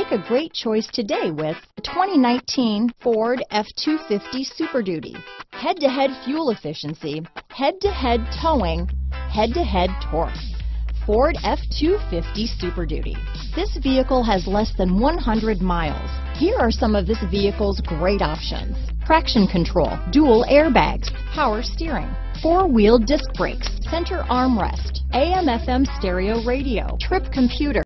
Make a great choice today with the 2019 Ford F-250 Super Duty. Head-to-head fuel efficiency, head-to-head towing, head-to-head torque. Ford F-250 Super Duty. This vehicle has less than 100 miles. Here are some of this vehicle's great options. Traction control, dual airbags, power steering, four-wheel disc brakes, center armrest, AM FM stereo radio, trip computer,